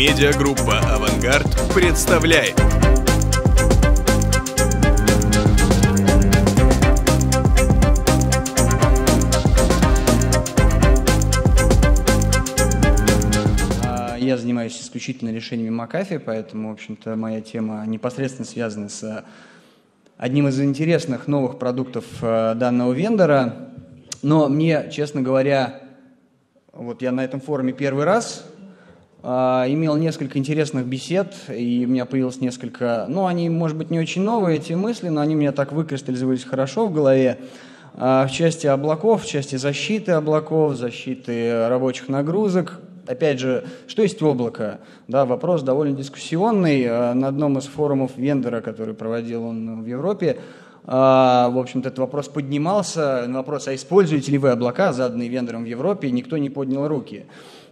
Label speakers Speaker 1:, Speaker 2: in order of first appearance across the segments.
Speaker 1: Медиагруппа «Авангард» представляет.
Speaker 2: А, Я занимаюсь исключительно решениями Макафи, поэтому, в общем-то, моя тема непосредственно связана с одним из интересных новых продуктов э, данного вендора. Но мне, честно говоря, вот я на этом форуме первый раз имел несколько интересных бесед, и у меня появилось несколько, ну, они, может быть, не очень новые, эти мысли, но они у меня так выкристаллизовались хорошо в голове. А, В части облаков, в части защиты облаков, защиты рабочих нагрузок. Опять же, что есть облако? Да, вопрос довольно дискуссионный. А, На одном из форумов вендора, который проводил он в Европе, а, в общем-то, этот вопрос поднимался. На вопрос, а используете ли вы облака, заданные вендором в Европе, никто не поднял руки.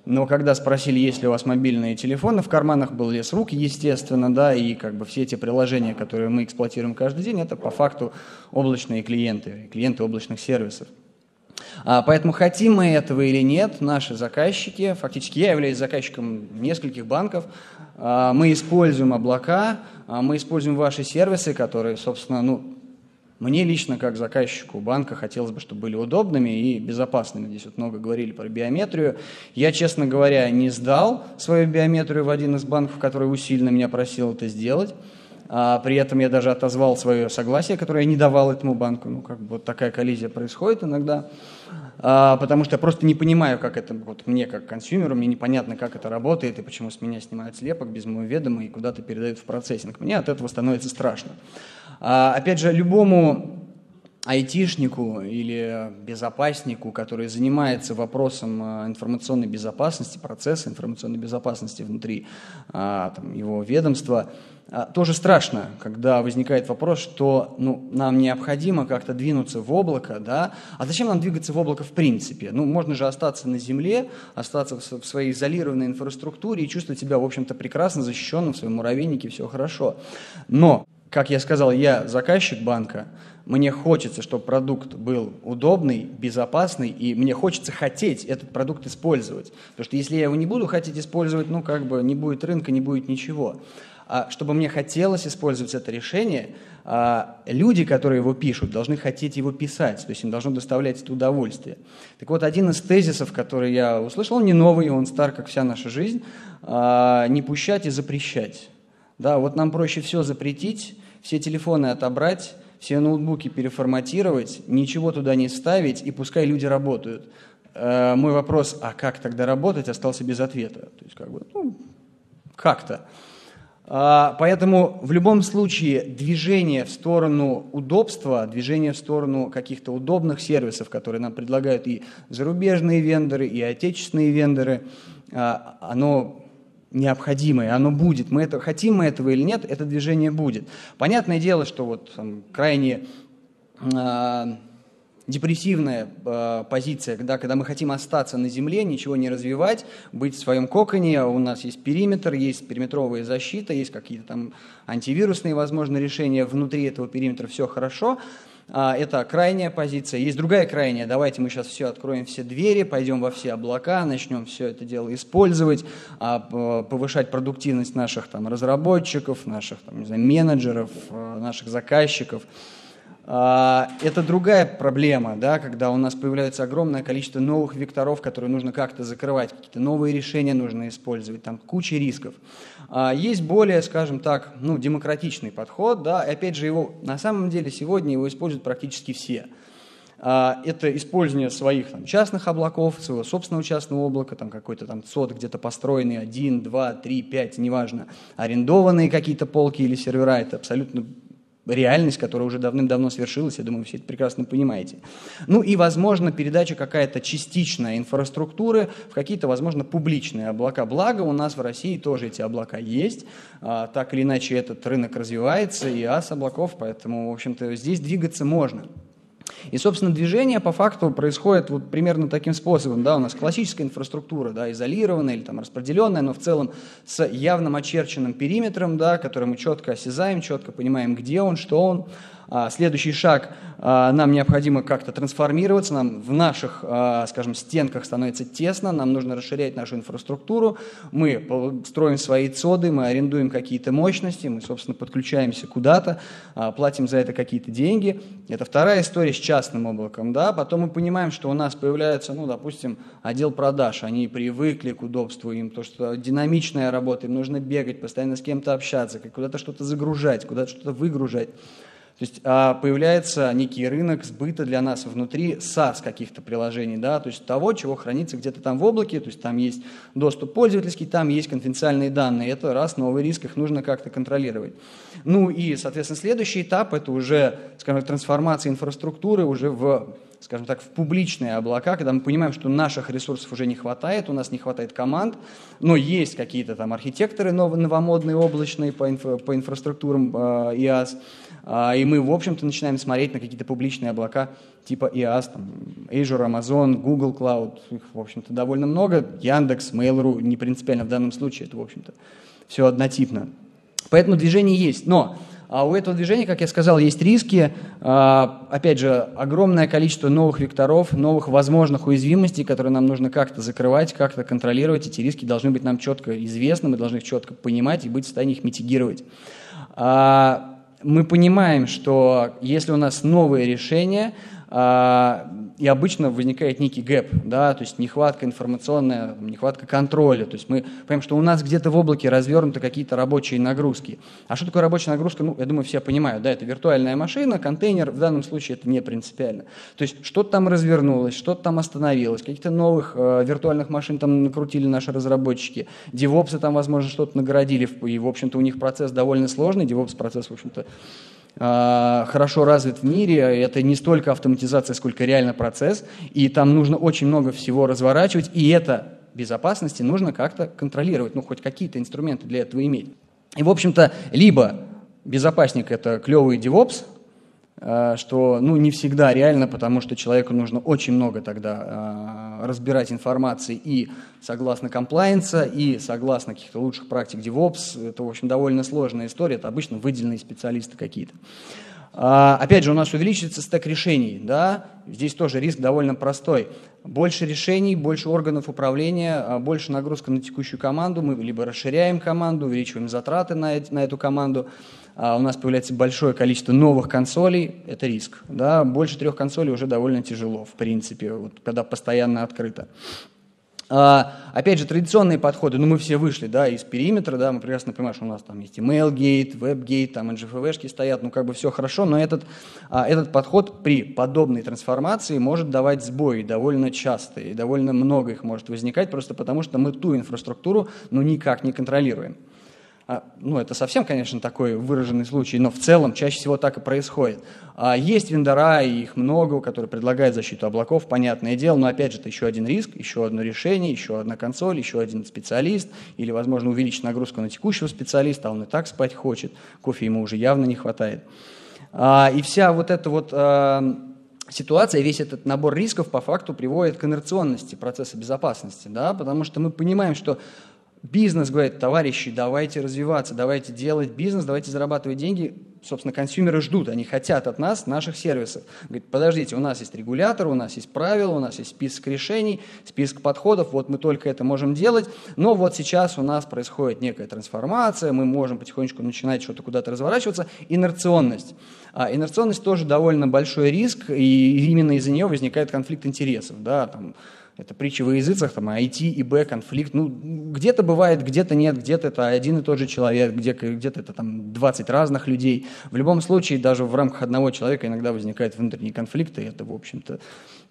Speaker 2: Но когда спросили, есть ли у вас мобильные телефоны в карманах, был лес рук, естественно, да, и как бы все эти приложения, которые мы эксплуатируем каждый день, это по факту облачные клиенты, клиенты облачных сервисов. А, Поэтому хотим мы этого или нет, наши заказчики, фактически я являюсь заказчиком нескольких банков, а, мы используем облака, а, мы используем ваши сервисы, которые, собственно, ну, мне лично, как заказчику банка, хотелось бы, чтобы были удобными и безопасными. Здесь вот много говорили про биометрию. Я, честно говоря, не сдал свою биометрию в один из банков, который усиленно меня просил это сделать. А, при этом я даже отозвал свое согласие, которое я не давал этому банку. Ну, как бы вот такая коллизия происходит иногда. А, потому что я просто не понимаю, как это, вот мне как консюмеру, мне непонятно, как это работает, и почему с меня снимают слепок без моего ведома и куда-то передают в процессинг. Мне от этого становится страшно. А, опять же, любому айтишнику или безопаснику, который занимается вопросом а, информационной безопасности, процесса информационной безопасности внутри а, там, его ведомства, тоже страшно, когда возникает вопрос, что ну, нам необходимо как-то двинуться в облако, да? А зачем нам двигаться в облако в принципе? Ну, можно же остаться на земле, остаться в своей изолированной инфраструктуре и чувствовать себя, в общем-то, прекрасно защищенным в своем муравейнике, все хорошо. Но, как я сказал, я заказчик банка, мне хочется, чтобы продукт был удобный, безопасный, и мне хочется хотеть этот продукт использовать. Потому что если я его не буду хотеть использовать, ну, как бы не будет рынка, не будет ничего. А чтобы мне хотелось использовать это решение, а, люди, которые его пишут, должны хотеть его писать, то есть им должно доставлять это удовольствие. Так вот, один из тезисов, который я услышал, он не новый, он стар, как вся наша жизнь, а, не пущать и запрещать. Да, вот нам проще все запретить, все телефоны отобрать, все ноутбуки переформатировать, ничего туда не ставить, и пускай люди работают. Э, Мой вопрос, а как тогда работать, остался без ответа. То есть как бы, ну, как-то. А, Поэтому в любом случае движение в сторону удобства, движение в сторону каких-то удобных сервисов, которые нам предлагают и зарубежные вендоры, и отечественные вендоры, а, оно необходимое, оно будет. Мы это, хотим мы этого или нет, это движение будет. Понятное дело, что вот там, крайне а, депрессивная э, позиция, когда, когда мы хотим остаться на земле, ничего не развивать, быть в своем коконе, у нас есть периметр, есть периметровая защита, есть какие-то там антивирусные, возможно, решения внутри этого периметра, все хорошо. А, Это крайняя позиция. Есть другая крайняя. Давайте мы сейчас все откроем, все двери, пойдем во все облака, начнем все это дело использовать, а, повышать продуктивность наших там, разработчиков, наших там, не знаю, менеджеров, э, наших заказчиков. А, Это другая проблема, да, когда у нас появляется огромное количество новых векторов, которые нужно как-то закрывать, какие-то новые решения нужно использовать, там куча рисков. А, Есть более, скажем так, ну, демократичный подход, да, и опять же его, на самом деле сегодня его используют практически все. А, Это использование своих там, частных облаков, своего собственного частного облака, там какой-то там сот где-то построенный, один, два, три, пять, неважно, арендованные какие-то полки или сервера, это абсолютно реальность, которая уже давным-давно свершилась, я думаю, все это прекрасно понимаете. Ну и, возможно, передача какая-то частичная инфраструктуры в какие-то, возможно, публичные облака. Благо, у нас в России тоже эти облака есть, А, так или иначе этот рынок развивается, и ас облаков, поэтому, в общем-то, здесь двигаться можно. И, собственно, движение по факту происходит вот примерно таким способом. Да, у нас классическая инфраструктура, да, изолированная или там распределенная, но в целом с явным очерченным периметром, да, который мы четко осязаем, четко понимаем, где он, что он. А, следующий шаг, а, нам необходимо как-то трансформироваться, нам в наших, а, скажем, стенках становится тесно, нам нужно расширять нашу инфраструктуру, мы строим свои цоды, мы арендуем какие-то мощности, мы, собственно, подключаемся куда-то, платим за это какие-то деньги. Это вторая история с частным облаком, да, потом мы понимаем, что у нас появляется, ну, допустим, отдел продаж, они привыкли к удобству, им то, что динамичная работа, им нужно бегать, постоянно с кем-то общаться, куда-то что-то загружать, куда-то что-то выгружать. То есть а, появляется некий рынок сбыта для нас внутри SaaS каких-то приложений, да, то есть того, чего хранится где-то там в облаке, то есть там есть доступ пользовательский, там есть конфиденциальные данные. Это раз новый риск, их нужно как-то контролировать. Ну и, соответственно, следующий этап – это уже, скажем, трансформация инфраструктуры уже в скажем так, в публичные облака, когда мы понимаем, что наших ресурсов уже не хватает, у нас не хватает команд, но есть какие-то там архитекторы новомодные, облачные по, инфра, по инфраструктурам э, IaaS, э, и мы, в общем-то, начинаем смотреть на какие-то публичные облака типа IaaS, там, Azure, Amazon, Google Cloud, их, в общем-то, довольно много, Яндекс, Mail.ru, не принципиально в данном случае, это, в общем-то, все однотипно. Поэтому движение есть, но а у этого движения, как я сказал, есть риски. А, опять же, огромное количество новых векторов, новых возможных уязвимостей, которые нам нужно как-то закрывать, как-то контролировать. Эти риски должны быть нам четко известны, мы должны их четко понимать и быть в состоянии их митигировать. А, мы понимаем, что если у нас новые решения, и обычно возникает некий гэп, да, то есть нехватка информационная, нехватка контроля. То есть мы понимаем, что у нас где-то в облаке развернуты какие-то рабочие нагрузки. А что такое рабочая нагрузка? Ну, я думаю, все понимают, да, это виртуальная машина, контейнер, в данном случае это не принципиально. То есть что-то там развернулось, что-то там остановилось, каких-то новых э, виртуальных машин там накрутили наши разработчики, девопсы там, возможно, что-то наградили, и, в общем-то, у них процесс довольно сложный, девопс процесс, в общем-то, хорошо развит в мире. Это не столько автоматизация, сколько реально процесс. И там нужно очень много всего разворачивать. И это безопасности нужно как-то контролировать. Ну, хоть какие-то инструменты для этого иметь. И, в общем-то, либо безопасник – это клевый DevOps, что ну, не всегда реально, потому что человеку нужно очень много тогда э, разбирать информации и согласно комплайенса, и согласно каких-то лучших практик DevOps. Это, в общем, довольно сложная история, это обычно выделенные специалисты какие-то. А, опять же, у нас увеличится стек решений, да, здесь тоже риск довольно простой. Больше решений, больше органов управления, а, больше нагрузка на текущую команду, мы либо расширяем команду, увеличиваем затраты на, эту команду, а у нас появляется большое количество новых консолей, это риск. Да? Больше трех консолей уже довольно тяжело, в принципе, вот, когда постоянно открыто. А, опять же, традиционные подходы, ну мы все вышли да, из периметра, да, мы прекрасно понимаем, что у нас там есть email-гейт, веб-гейт, там NGFW-шки стоят, ну как бы все хорошо, но этот, а, этот подход при подобной трансформации может давать сбои довольно часто, и довольно много их может возникать, просто потому что мы ту инфраструктуру ну никак не контролируем. А, ну, это совсем, конечно, такой выраженный случай, но в целом чаще всего так и происходит. А, есть вендора, и их много, которые предлагают защиту облаков, понятное дело, но опять же это еще один риск, еще одно решение, еще одна консоль, еще один специалист, или, возможно, увеличить нагрузку на текущего специалиста, а он и так спать хочет, кофе ему уже явно не хватает. А, и вся вот эта вот ситуация, весь этот набор рисков по факту приводит к инерционности процесса безопасности, да, потому что мы понимаем, что Бизнес говорит, товарищи, давайте развиваться, давайте делать бизнес, давайте зарабатывать деньги. Собственно, консюмеры ждут, они хотят от нас наших сервисов. Говорит, подождите, у нас есть регулятор, у нас есть правила, у нас есть список решений, список подходов, вот мы только это можем делать, но вот сейчас у нас происходит некая трансформация, мы можем потихонечку начинать что-то куда-то разворачиваться. Инерционность. А инерционность тоже довольно большой риск, и именно из-за нее возникает конфликт интересов. Да, там, это притча во языцах, там, IT и Б конфликт. Ну, где-то бывает, где-то нет, где-то это один и тот же человек, где, где-то это там 20 разных людей. В любом случае, даже в рамках одного человека иногда возникают внутренние конфликты, и это, в общем-то,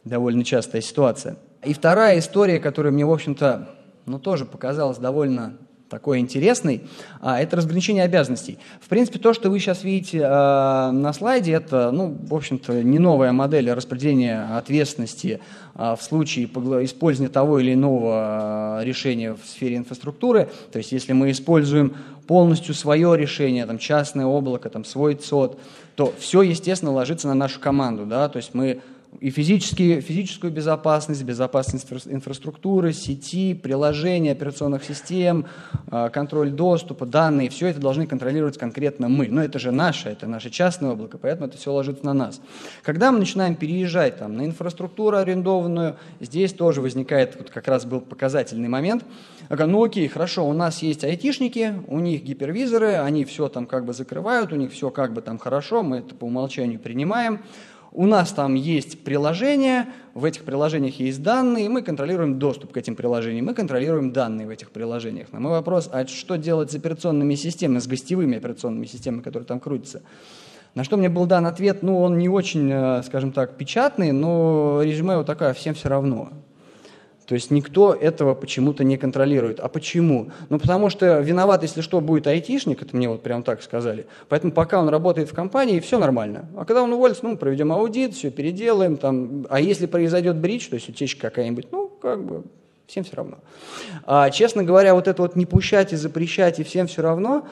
Speaker 2: довольно частая ситуация. И вторая история, которая мне, в общем-то, ну, тоже показалась довольно такой интересный, а, это разграничение обязанностей. В принципе, то, что вы сейчас видите а, на слайде, это, ну, в общем-то, не новая модель распределения ответственности а, в случае использования того или иного решения в сфере инфраструктуры. То есть, если мы используем полностью свое решение, там, частное облако, там, свой ЦОД, то все, естественно, ложится на нашу команду. Да? То есть мы и физические, физическую безопасность, безопасность инфраструктуры, сети, приложений, операционных систем, а, контроль доступа, данные, все это должны контролировать конкретно мы. Но это же наше, это наше частное облако, поэтому это все ложится на нас. Когда мы начинаем переезжать там, на инфраструктуру арендованную, здесь тоже возникает, вот как раз был показательный момент, ну окей, хорошо, у нас есть айтишники, у них гипервизоры, они все там как бы закрывают, у них все как бы там хорошо, мы это по умолчанию принимаем, у нас там есть приложения, в этих приложениях есть данные, мы контролируем доступ к этим приложениям, мы контролируем данные в этих приложениях. На мой вопрос, а что делать с операционными системами, с гостевыми операционными системами, которые там крутятся? На что мне был дан ответ, ну, он не очень, э, скажем так, печатный, но резюме вот такая, всем все равно. То есть никто этого почему-то не контролирует. А почему? Ну, потому что виноват, если что, будет айтишник, это мне вот прям так сказали. Поэтому пока он работает в компании, все нормально. А когда он уволится, ну, проведем аудит, все переделаем. Там. А если произойдет брич, то есть утечка какая-нибудь, ну, как бы всем все равно. А, честно говоря, вот это вот не пущать и запрещать, и всем все равно,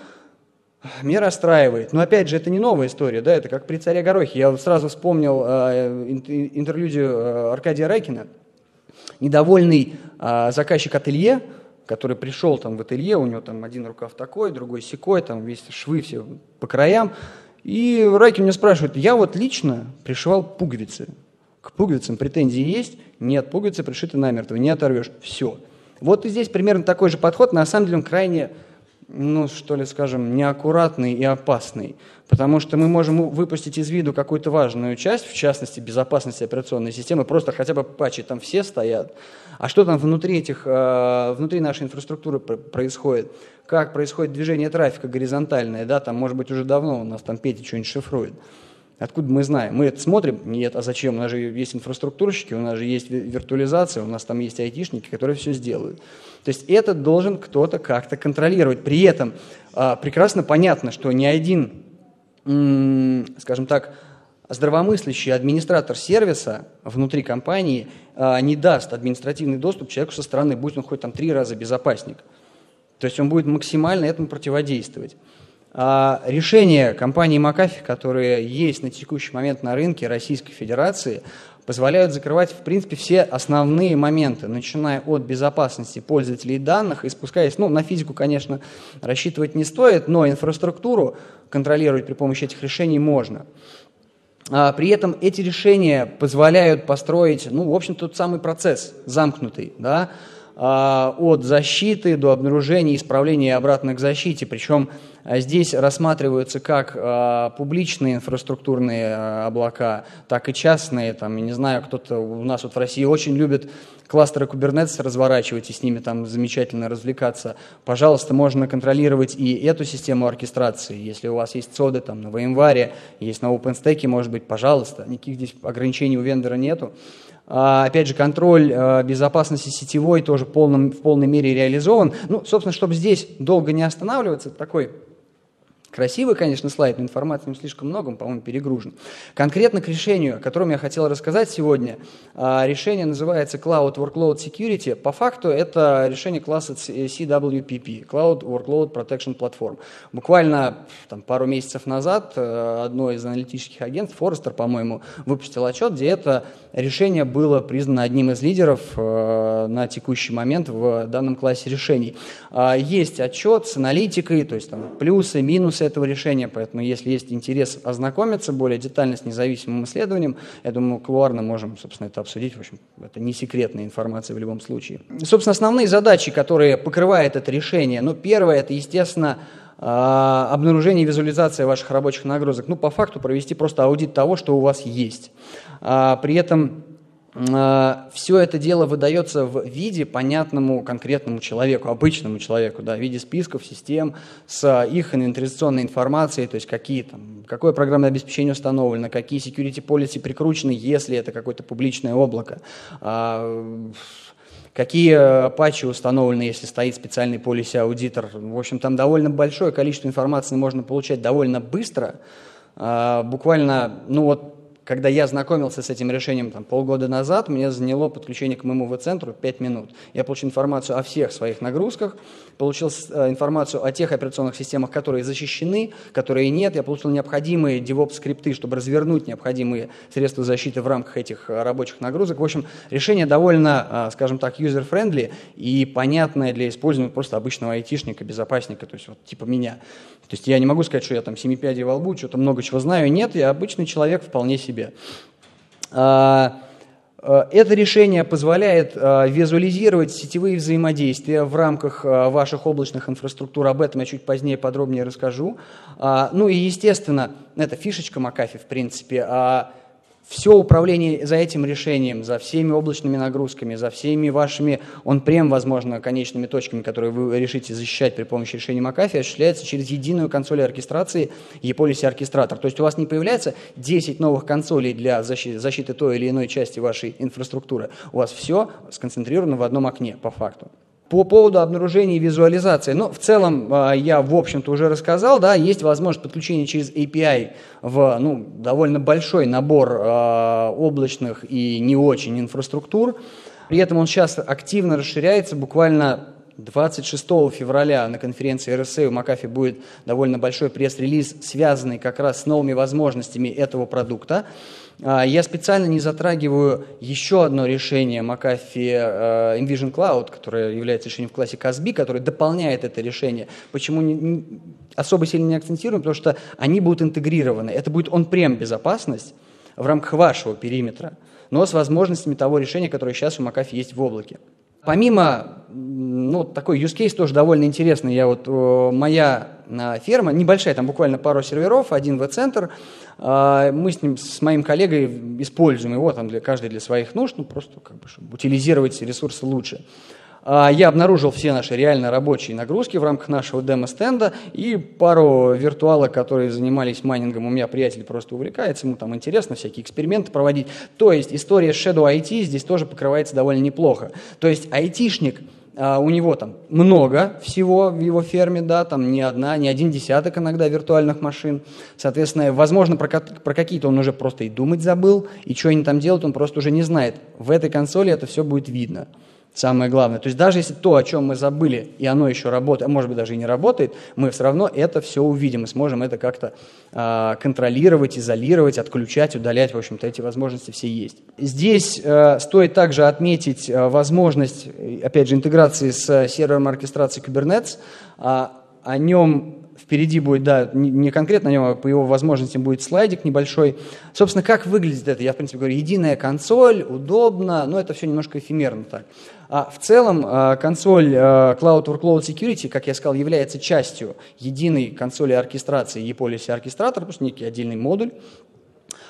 Speaker 2: меня расстраивает. Но опять же, это не новая история, да, это как при царе Горохе. Я сразу вспомнил э, интерлюдию э, Аркадия Райкина, недовольный а, заказчик ателье, который пришел там в ателье, у него там один рукав такой, другой секой, там весь швы все по краям. И Райки меня спрашивает, я вот лично пришивал пуговицы. К пуговицам претензии есть? Нет, пуговицы пришиты намертво, не оторвешь. Все. Вот и здесь примерно такой же подход, на самом деле он крайне ну, что ли, скажем, неаккуратный и опасный. Потому что мы можем выпустить из виду какую-то важную часть, в частности, безопасности операционной системы, просто хотя бы патчи там все стоят. А что там внутри, этих, э, внутри нашей инфраструктуры происходит? Как происходит движение трафика горизонтальное? Да, там, может быть, уже давно у нас там Петя что-нибудь шифрует. Откуда мы знаем? Мы это смотрим? Нет. А зачем? У нас же есть инфраструктурщики, у нас же есть виртуализация, у нас там есть айтишники, которые все сделают. То есть это должен кто-то как-то контролировать. При этом а, прекрасно понятно, что ни один, скажем так, здравомыслящий администратор сервиса внутри компании а, не даст административный доступ человеку со стороны, будь он хоть там три раза безопасник. То есть он будет максимально этому противодействовать. А решения компании Макафи, которые есть на текущий момент на рынке Российской Федерации, позволяют закрывать, в принципе, все основные моменты, начиная от безопасности пользователей данных и спускаясь, ну, на физику, конечно, рассчитывать не стоит, но инфраструктуру контролировать при помощи этих решений можно. А при этом эти решения позволяют построить, ну, в общем, тот самый процесс замкнутый, да, от защиты до обнаружения, исправления и обратно к защите. Причем а, здесь рассматриваются как а, публичные инфраструктурные облака, так и частные. Там, я не знаю, кто-то у нас вот в России очень любит кластеры Kubernetes разворачивать и с ними там замечательно развлекаться. Пожалуйста, можно контролировать и эту систему оркестрации. Если у вас есть соды там на VMware, есть на OpenStack, может быть, пожалуйста. Никаких здесь ограничений у вендора нету. А, опять же, контроль а, безопасности сетевой тоже в, полном, в полной мере реализован. Ну, собственно, чтобы здесь долго не останавливаться, такой Красивый, конечно, слайд, но информации слишком много, он, по-моему, перегружен. Конкретно к решению, о котором я хотел рассказать сегодня. А, решение называется Cloud Workload Security. По факту это решение класса CWPP, Cloud Workload Protection Platform. Буквально там, пару месяцев назад э, одно из аналитических агентств, Forrester, по-моему, выпустил отчет, где это решение было признано одним из лидеров э, на текущий момент в данном классе решений. А, есть отчет с аналитикой, то есть там плюсы, минусы этого решения, поэтому если есть интерес ознакомиться более детально с независимым исследованием, я думаю, кулуарно можем, собственно, это обсудить. В общем, это не секретная информация в любом случае. Собственно, основные задачи, которые покрывает это решение, ну, первое, это, естественно, а, обнаружение и визуализация ваших рабочих нагрузок. Ну, по факту провести просто аудит того, что у вас есть. А, при этом все это дело выдается в виде понятному конкретному человеку, обычному человеку, да, в виде списков, систем с их инвентаризационной информацией, то есть какие там, какое программное обеспечение установлено, какие security policy прикручены, если это какое-то публичное облако, а, какие патчи установлены, если стоит специальный policy аудитор. В общем, там довольно большое количество информации можно получать довольно быстро, а, буквально, ну вот когда я знакомился с этим решением там, полгода назад, мне заняло подключение к моему V-центру 5 минут. Я получил информацию о всех своих нагрузках, получил э, информацию о тех операционных системах, которые защищены, которые нет. Я получил необходимые DevOps-скрипты, чтобы развернуть необходимые средства защиты в рамках этих э, рабочих нагрузок. В общем, решение довольно, э, скажем так, user-friendly и понятное для использования просто обычного айтишника, безопасника, то есть вот типа меня. То есть я не могу сказать, что я там семи пядей во лбу, что-то много чего знаю. Нет, я обычный человек вполне себе себе. А, а, это решение позволяет а, визуализировать сетевые взаимодействия в рамках ваших облачных инфраструктур. Об этом я чуть позднее подробнее расскажу. Ну и, естественно, это фишечка Макафи, в принципе все управление за этим решением, за всеми облачными нагрузками, за всеми вашими он-прем, возможно, конечными точками, которые вы решите защищать при помощи решения McAfee, осуществляется через единую консоль оркестрации ePolicy оркестратор. То есть у вас не появляется 10 новых консолей для защиты, защиты той или иной части вашей инфраструктуры. У вас все сконцентрировано в одном окне, по факту. По поводу обнаружения и визуализации, ну, в целом, а, я, в общем-то, уже рассказал, да, есть возможность подключения через API в, ну, довольно большой набор э, облачных и не очень инфраструктур. При этом он сейчас активно расширяется, буквально 26 февраля на конференции RSA у Макафи будет довольно большой пресс-релиз, связанный как раз с новыми возможностями этого продукта. А, я специально не затрагиваю еще одно решение McAfee э, Envision Cloud, которое является решением в классе CASB, которое дополняет это решение. Почему не, особо сильно не акцентируем? Потому что они будут интегрированы. Это будет он-прем безопасность в рамках вашего периметра, но с возможностями того решения, которое сейчас у McAfee есть в облаке. Помимо, ну, такой use case тоже довольно интересный. Я вот, моя а, ферма, небольшая, там буквально пару серверов, один в-центр. А, мы с ним, с моим коллегой используем его там для каждой для своих нужд, ну, просто как бы, чтобы утилизировать ресурсы лучше. А, я обнаружил все наши реально рабочие нагрузки в рамках нашего демо-стенда и пару виртуалок, которые занимались майнингом. У меня приятель просто увлекается, ему там интересно всякие эксперименты проводить. То есть история Shadow IT здесь тоже покрывается довольно неплохо. То есть айтишник а, у него там много всего в его ферме, да, там не одна, не один десяток иногда виртуальных машин. Соответственно, возможно, про, про какие-то он уже просто и думать забыл, и что они там делают, он просто уже не знает. В этой консоли это все будет видно самое главное. То есть даже если то, о чем мы забыли, и оно еще работает, а может быть даже и не работает, мы все равно это все увидим и сможем это как-то э, контролировать, изолировать, отключать, удалять. В общем-то, эти возможности все есть. Здесь э, стоит также отметить э, возможность, опять же, интеграции с сервером оркестрации Kubernetes. Э, о нем впереди будет, да, не конкретно о нем, а по его возможностям будет слайдик небольшой. Собственно, как выглядит это? Я, в принципе, говорю, единая консоль, удобно, но это все немножко эфемерно так. А в целом а, консоль а, Cloud Workload Security, как я сказал, является частью единой консоли оркестрации ePolicy оркестратор, просто некий отдельный модуль,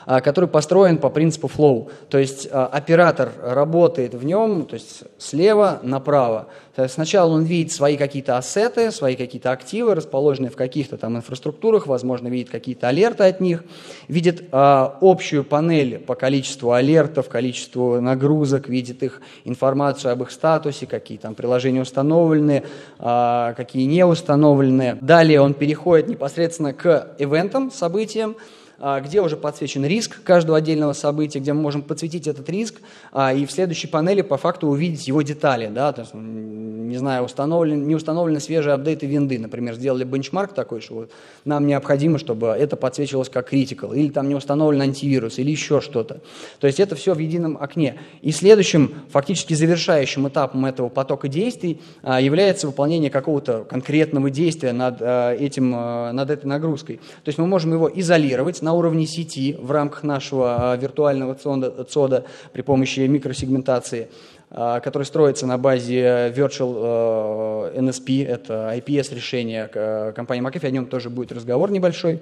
Speaker 2: который построен по принципу flow. То есть а, оператор работает в нем, то есть слева направо. Сначала он видит свои какие-то ассеты, свои какие-то активы, расположенные в каких-то там инфраструктурах, возможно, видит какие-то алерты от них, видит э, общую панель по количеству алертов, количеству нагрузок, видит их информацию об их статусе, какие там приложения установлены, э, какие не установлены. Далее он переходит непосредственно к ивентам, событиям, а, где уже подсвечен риск каждого отдельного события, где мы можем подсветить этот риск а, и в следующей панели по факту увидеть его детали. Да? То есть, не знаю, установлен, не установлены свежие апдейты винды, например, сделали бенчмарк такой, что вот нам необходимо, чтобы это подсвечивалось как critical, или там не установлен антивирус, или еще что-то. То есть это все в едином окне. И следующим, фактически завершающим этапом этого потока действий а, является выполнение какого-то конкретного действия над, этим, над этой нагрузкой. То есть мы можем его изолировать, на уровне сети в рамках нашего а, виртуального ЦОДа при помощи микросегментации, который строится на базе Virtual NSP, это IPS-решение компании McAfee, о нем тоже будет разговор небольшой.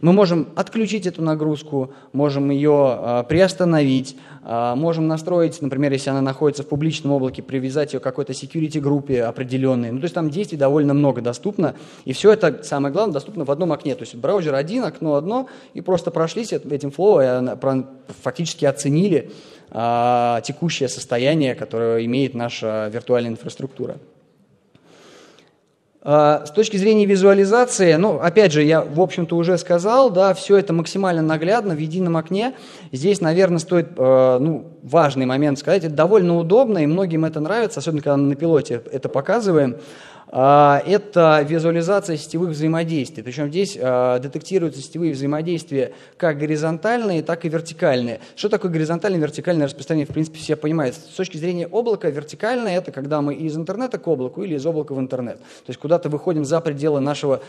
Speaker 2: Мы можем отключить эту нагрузку, можем ее приостановить, можем настроить, например, если она находится в публичном облаке, привязать ее к какой-то security группе определенной. Ну, то есть там действий довольно много доступно, и все это, самое главное, доступно в одном окне. То есть браузер один, окно одно, и просто прошлись этим флоу и фактически оценили а, текущее состояние, которое имеет наша виртуальная инфраструктура. А, с точки зрения визуализации, ну, опять же, я, в общем-то, уже сказал, да, все это максимально наглядно в едином окне. Здесь, наверное, стоит, э, ну, важный момент сказать, это довольно удобно, и многим это нравится, особенно когда на пилоте это показываем. А, это визуализация сетевых взаимодействий. Причем здесь а, детектируются сетевые взаимодействия как горизонтальные, так и вертикальные. Что такое горизонтальное и вертикальное распространение, в принципе, все понимают. С точки зрения облака, вертикальное – это когда мы из интернета к облаку или из облака в интернет. То есть куда-то выходим за пределы нашего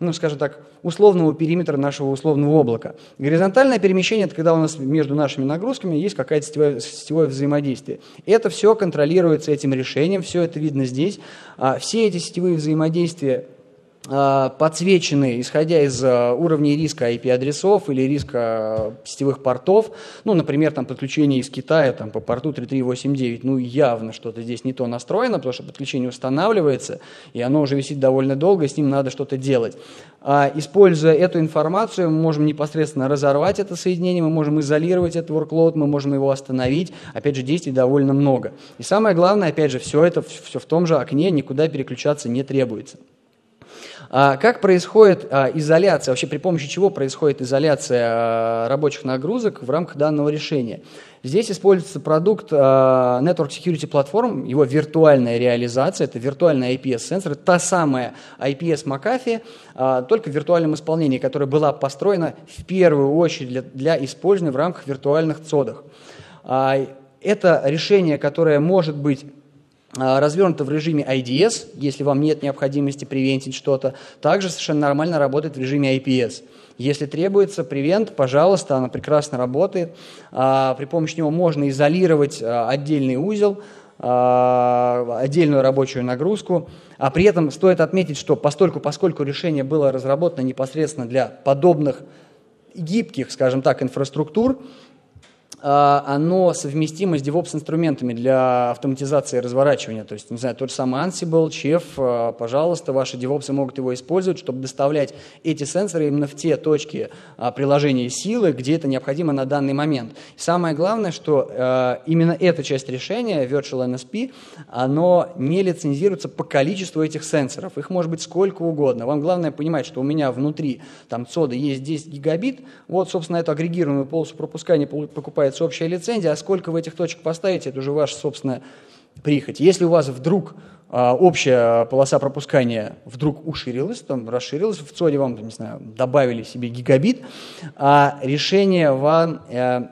Speaker 2: ну, скажем так, условного периметра нашего условного облака. Горизонтальное перемещение – это когда у нас между нашими нагрузками есть какое-то сетевое, сетевое взаимодействие. Это все контролируется этим решением, все это видно здесь. А все эти сетевые взаимодействия подсвечены, исходя из а, уровней риска IP-адресов или риска сетевых портов. Ну, например, там подключение из Китая там, по порту 3389. Ну, явно что-то здесь не то настроено, потому что подключение устанавливается, и оно уже висит довольно долго, с ним надо что-то делать. А, используя эту информацию, мы можем непосредственно разорвать это соединение, мы можем изолировать этот workload, мы можем его остановить. Опять же, действий довольно много. И самое главное, опять же, все это все в том же окне, никуда переключаться не требуется. А как происходит а, изоляция, вообще при помощи чего происходит изоляция а, рабочих нагрузок в рамках данного решения? Здесь используется продукт Network Security Platform, его виртуальная реализация, это виртуальный IPS-сенсор, та самая IPS McAfee, только в виртуальном исполнении, которая была построена в первую очередь для, для использования в рамках виртуальных цодах. Это решение, которое может быть развернуто в режиме IDS, если вам нет необходимости привентить что-то, также совершенно нормально работает в режиме IPS. Если требуется превент, пожалуйста, она прекрасно работает. А, при помощи него можно изолировать а, отдельный узел, отдельную рабочую нагрузку. А при этом стоит отметить, что постольку, поскольку решение было разработано непосредственно для подобных гибких, скажем так, инфраструктур, а, оно совместимо с DevOps-инструментами для автоматизации разворачивания. То есть, не знаю, тот же самый Ansible, Chef, а, пожалуйста, ваши DevOps могут его использовать, чтобы доставлять эти сенсоры именно в те точки а, приложения силы, где это необходимо на данный момент. И самое главное, что именно эта часть решения, Virtual NSP, оно не лицензируется по количеству этих сенсоров. Их может быть сколько угодно. Вам главное понимать, что у меня внутри там ЦОДа есть 10 гигабит, вот, собственно, эту агрегированную полосу пропускания покупает называется общая лицензия, а сколько вы этих точек поставите, это уже ваша собственная прихоть. Если у вас вдруг а, общая полоса пропускания вдруг уширилась, там, расширилась, в ЦОДе вам, не знаю, добавили себе гигабит, а решение вам э,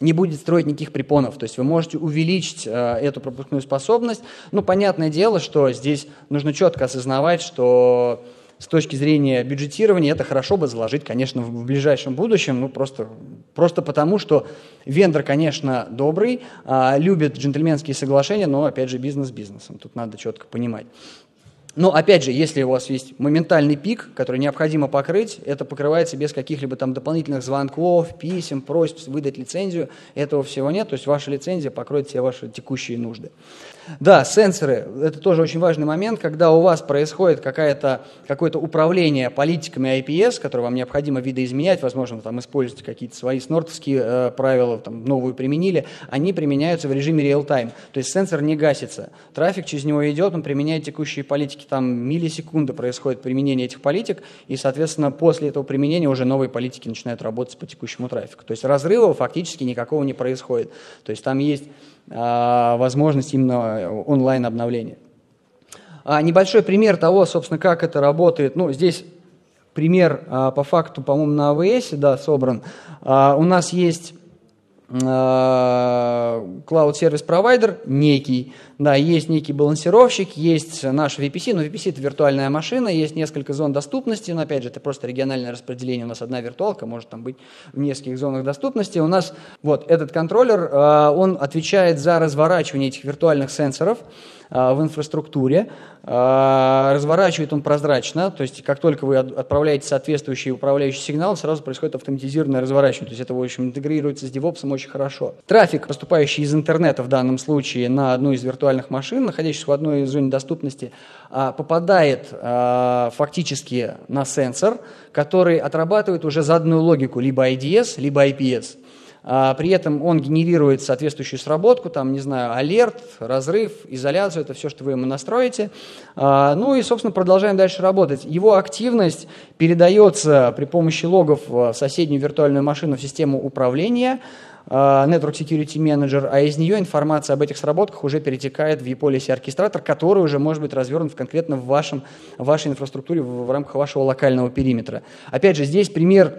Speaker 2: не будет строить никаких препонов. То есть вы можете увеличить э, эту пропускную способность. Ну, понятное дело, что здесь нужно четко осознавать, что с точки зрения бюджетирования это хорошо бы заложить, конечно, в ближайшем будущем, ну просто, просто потому, что вендор, конечно, добрый, а, любит джентльменские соглашения, но, опять же, бизнес бизнесом, тут надо четко понимать. Но опять же, если у вас есть моментальный пик, который необходимо покрыть, это покрывается без каких-либо там дополнительных звонков, писем, просьб выдать лицензию. Этого всего нет, то есть ваша лицензия покроет все ваши текущие нужды. Да, сенсоры – это тоже очень важный момент, когда у вас происходит какое-то управление политиками IPS, которые вам необходимо видоизменять, возможно, там используете какие-то свои снортовские э, правила, там, новую применили, они применяются в режиме real-time. То есть сенсор не гасится, трафик через него идет, он применяет текущие политики, там миллисекунды происходит применение этих политик, и, соответственно, после этого применения уже новые политики начинают работать по текущему трафику. То есть разрыва фактически никакого не происходит. То есть там есть возможность именно онлайн обновления. А небольшой пример того, собственно, как это работает. Ну, здесь пример а, по факту, по-моему, на AWS да, собран. А, у нас есть cloud-сервис-провайдер некий, да, есть некий балансировщик, есть наш VPC, но VPC это виртуальная машина, есть несколько зон доступности, но опять же это просто региональное распределение, у нас одна виртуалка может там быть в нескольких зонах доступности. У нас вот этот контроллер, а, он отвечает за разворачивание этих виртуальных сенсоров, а, в инфраструктуре. Разворачивает он прозрачно, то есть как только вы отправляете соответствующий управляющий сигнал, сразу происходит автоматизированное разворачивание. То есть это, в общем, интегрируется с DevOps очень хорошо. Трафик, поступающий из интернета в данном случае на одну из виртуальных машин, находящихся в одной из зон доступности, а, попадает фактически на сенсор, который отрабатывает уже заданную логику либо IDS, либо IPS. а, при этом он генерирует соответствующую сработку, там, не знаю, алерт, разрыв, изоляцию, это все, что вы ему настроите. А, ну и, собственно, продолжаем дальше работать. Его активность передается при помощи логов в соседнюю виртуальную машину в систему управления, а, Network Security Manager, а из нее информация об этих сработках уже перетекает в ePolicy оркестратор, который уже может быть развернут конкретно в, вашем, вашей инфраструктуре в, в рамках вашего локального периметра. Опять же, здесь пример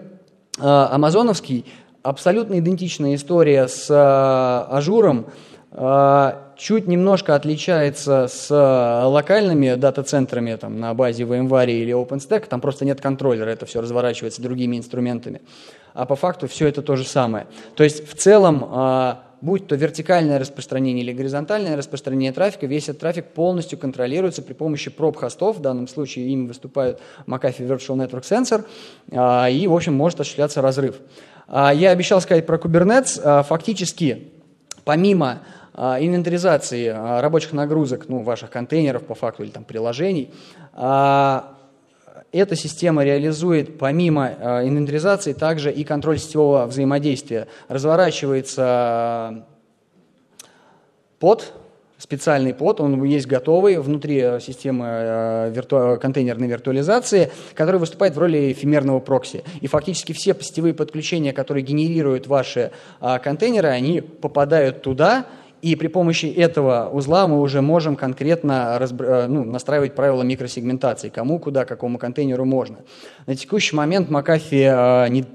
Speaker 2: амазоновский, абсолютно идентичная история с э, Azure ом, э, чуть немножко отличается с э, локальными дата-центрами там, на базе VMware или OpenStack, там просто нет контроллера, это все разворачивается другими инструментами. А по факту все это то же самое. То есть в целом, будь то вертикальное распространение или горизонтальное распространение трафика, весь этот трафик полностью контролируется при помощи probe-хостов, в данном случае ими выступает McAfee Virtual Network Sensor, и, в общем, может осуществляться разрыв. А, я обещал сказать про Kubernetes. Фактически, помимо инвентаризации рабочих нагрузок, ну, ваших контейнеров по факту или там приложений, эта система реализует помимо инвентаризации также и контроль сетевого взаимодействия. Разворачивается под специальный под, он есть готовый внутри системы вирту... контейнерной виртуализации, который выступает в роли эфемерного прокси. И фактически все сетевые подключения, которые генерируют ваши а, контейнеры, они попадают туда, и при помощи этого узла мы уже можем конкретно разб... Э, ну, настраивать правила микросегментации, кому, куда, какому контейнеру можно. На текущий момент McAfee не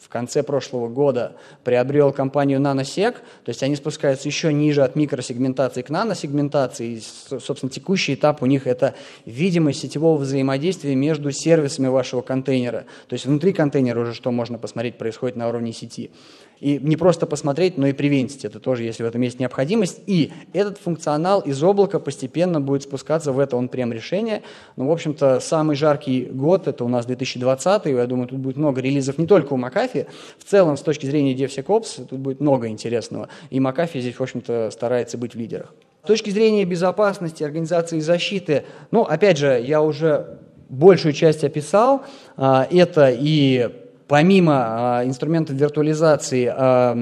Speaker 2: в конце прошлого года приобрел компанию NanoSec, то есть они спускаются еще ниже от микросегментации к наносегментации. И, собственно, текущий этап у них это видимость сетевого взаимодействия между сервисами вашего контейнера. То есть внутри контейнера уже что можно посмотреть происходит на уровне сети. И не просто посмотреть, но и привентить это тоже, если в этом есть необходимость. И этот функционал из облака постепенно будет спускаться в это он-прем решение. Ну, в общем-то, самый жаркий год, это у нас 2020, я думаю, тут будет много релизов не только у McAfee, в целом, с точки зрения DevSecOps, тут будет много интересного. И McAfee здесь, в общем-то, старается быть в лидерах. С точки зрения безопасности, организации защиты, ну, опять же, я уже большую часть описал. А, это и помимо а, инструментов виртуализации, а,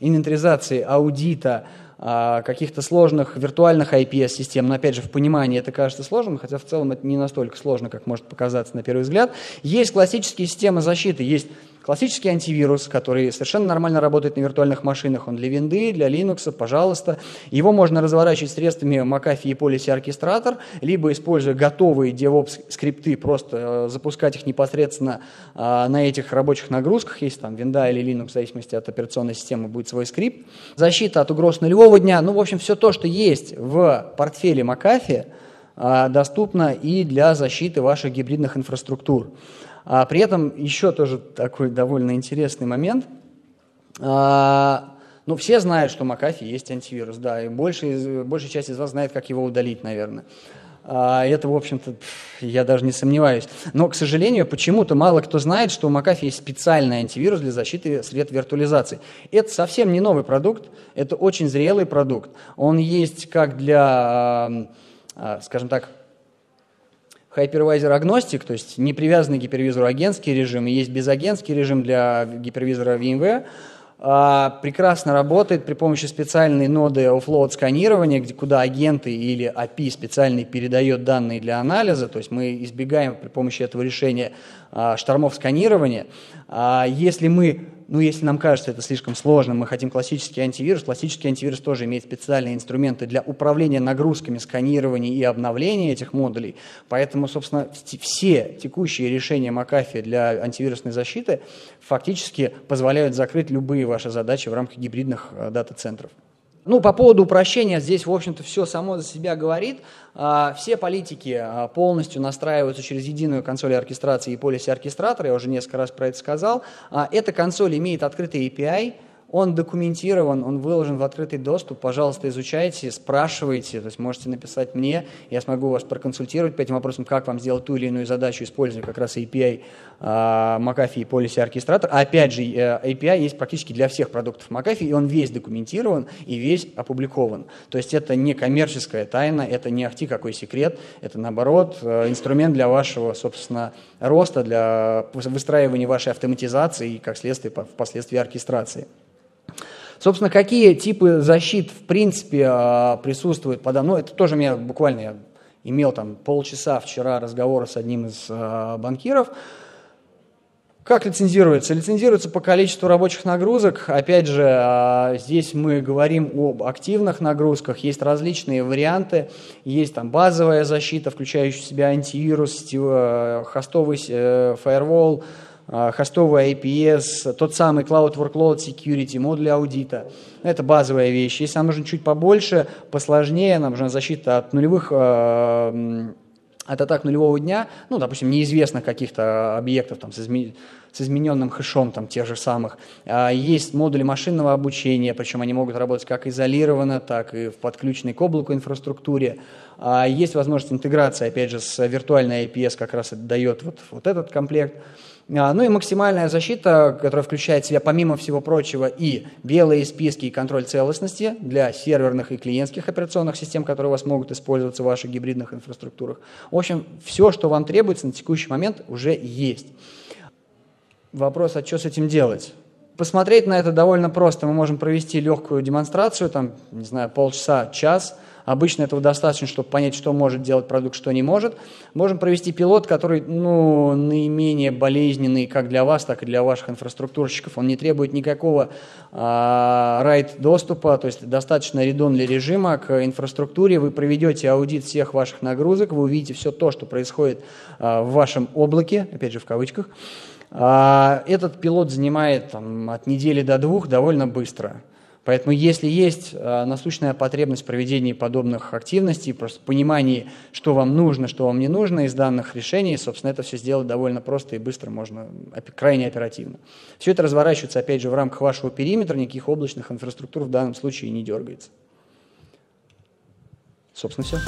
Speaker 2: инвентаризации, аудита, а, каких-то сложных виртуальных IPS-систем, но опять же в понимании это кажется сложным, хотя в целом это не настолько сложно, как может показаться на первый взгляд. Есть классические системы защиты, есть Классический антивирус, который совершенно нормально работает на виртуальных машинах, он для винды, для Linux, пожалуйста. Его можно разворачивать средствами McAfee и Policy оркестратор, либо используя готовые DevOps скрипты, просто э, запускать их непосредственно э, на этих рабочих нагрузках, если там винда или Linux, в зависимости от операционной системы, будет свой скрипт. Защита от угроз нулевого дня, ну, в общем, все то, что есть в портфеле McAfee, э, доступно и для защиты ваших гибридных инфраструктур. А при этом еще тоже такой довольно интересный момент. А, ну, все знают, что McAfee есть антивирус, да, и большая, большая часть из вас знает, как его удалить, наверное. А, это, в общем-то, я даже не сомневаюсь. Но, к сожалению, почему-то мало кто знает, что у McAfee есть специальный антивирус для защиты сред виртуализации. Это совсем не новый продукт, это очень зрелый продукт. Он есть как для, а, скажем так, Hypervisor агностик, то есть не привязанный к гипервизору агентский режим, и есть безагентский режим для гипервизора VMware, а, прекрасно работает при помощи специальной ноды offload сканирования, где, куда агенты или API специальный передает данные для анализа, то есть мы избегаем при помощи этого решения а, штормов сканирования. А, если мы ну, если нам кажется это слишком сложным, мы хотим классический антивирус, классический антивирус тоже имеет специальные инструменты для управления нагрузками, сканирования и обновления этих модулей. Поэтому, собственно, все текущие решения McAfee для антивирусной защиты фактически позволяют закрыть любые ваши задачи в рамках гибридных э, дата-центров. Ну, по поводу упрощения, здесь, в общем-то, все само за себя говорит. А, все политики а, полностью настраиваются через единую консоль оркестрации и полиси оркестратора, я уже несколько раз про это сказал. А, эта консоль имеет открытый API, Он документирован, он выложен в открытый доступ. Пожалуйста, изучайте, спрашивайте. То есть можете написать мне, я смогу вас проконсультировать по этим вопросам, как вам сделать ту или иную задачу, используя как раз API а, McAfee Policy Orchestrator. Опять же, э, API есть практически для всех продуктов McAfee, и он весь документирован и весь опубликован. То есть это не коммерческая тайна, это не ахти какой секрет, это наоборот э, инструмент для вашего, собственно, роста, для выстраивания вашей автоматизации и, как следствие, впоследствии оркестрации. Собственно, какие типы защит в принципе а, присутствуют подо мной, это тоже меня буквально я имел там полчаса вчера разговора с одним из а, банкиров. Как лицензируется? Лицензируется по количеству рабочих нагрузок. Опять же, а, здесь мы говорим об активных нагрузках. Есть различные варианты. Есть там базовая защита, включающая в себя антивирус, хостовый э, фаервол, хостовый IPS, тот самый Cloud Workload Security, модули аудита. Это базовая вещь. Если нам нужно чуть побольше, посложнее, нам нужна защита от нулевых а, от атак нулевого дня, ну, допустим, неизвестных каких-то объектов там, с, изме... с измененным хэшом там, тех же самых. А, есть модули машинного обучения, причем они могут работать как изолированно, так и в подключенной к облаку инфраструктуре. Есть возможность интеграции, опять же, с виртуальной IPS, как раз это дает вот, вот этот комплект. А, ну и максимальная защита, которая включает в себя, помимо всего прочего, и белые списки и контроль целостности для серверных и клиентских операционных систем, которые у вас могут использоваться в ваших гибридных инфраструктурах. В общем, все, что вам требуется на текущий момент, уже есть. Вопрос, а что с этим делать? Посмотреть на это довольно просто. Мы можем провести легкую демонстрацию, там, не знаю, полчаса, час – Обычно этого достаточно, чтобы понять, что может делать продукт, что не может. Можем провести пилот, который ну, наименее болезненный как для вас, так и для ваших инфраструктурщиков. Он не требует никакого а, райт-доступа, то есть достаточно редонли режима к инфраструктуре. Вы проведете аудит всех ваших нагрузок, вы увидите все то, что происходит а, в вашем облаке, опять же в кавычках. А, этот пилот занимает там, от недели до двух довольно быстро. Поэтому если есть э, насущная потребность в проведении подобных активностей, просто понимании, что вам нужно, что вам не нужно из данных решений, собственно, это все сделать довольно просто и быстро, можно крайне оперативно. Все это разворачивается, опять же, в рамках вашего периметра, никаких облачных инфраструктур в данном случае не дергается. Собственно, все.